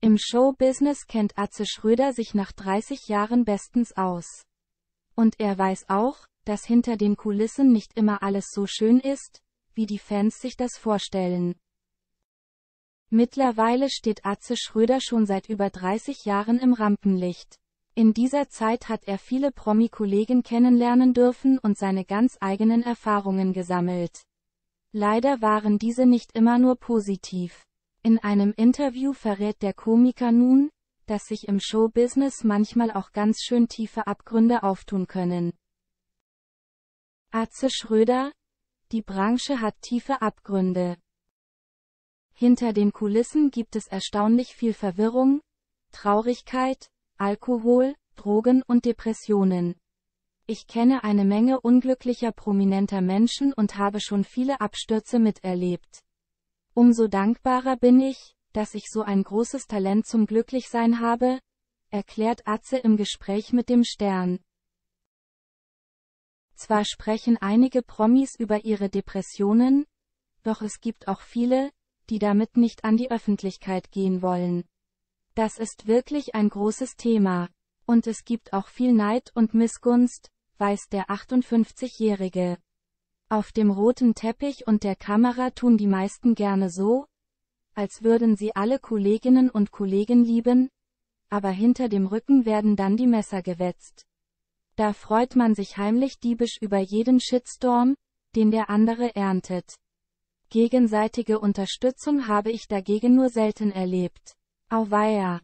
Im Showbusiness kennt Atze Schröder sich nach 30 Jahren bestens aus. Und er weiß auch, dass hinter den Kulissen nicht immer alles so schön ist, wie die Fans sich das vorstellen. Mittlerweile steht Atze Schröder schon seit über 30 Jahren im Rampenlicht. In dieser Zeit hat er viele Promi-Kollegen kennenlernen dürfen und seine ganz eigenen Erfahrungen gesammelt. Leider waren diese nicht immer nur positiv. In einem Interview verrät der Komiker nun, dass sich im Showbusiness manchmal auch ganz schön tiefe Abgründe auftun können. Atze Schröder, die Branche hat tiefe Abgründe. Hinter den Kulissen gibt es erstaunlich viel Verwirrung, Traurigkeit, Alkohol, Drogen und Depressionen. Ich kenne eine Menge unglücklicher prominenter Menschen und habe schon viele Abstürze miterlebt. Umso dankbarer bin ich, dass ich so ein großes Talent zum Glücklichsein habe, erklärt Atze im Gespräch mit dem Stern. Zwar sprechen einige Promis über ihre Depressionen, doch es gibt auch viele, die damit nicht an die Öffentlichkeit gehen wollen. Das ist wirklich ein großes Thema. Und es gibt auch viel Neid und Missgunst, weiß der 58-Jährige. Auf dem roten Teppich und der Kamera tun die meisten gerne so, als würden sie alle Kolleginnen und Kollegen lieben, aber hinter dem Rücken werden dann die Messer gewetzt. Da freut man sich heimlich diebisch über jeden Shitstorm, den der andere erntet. Gegenseitige Unterstützung habe ich dagegen nur selten erlebt. Auweia.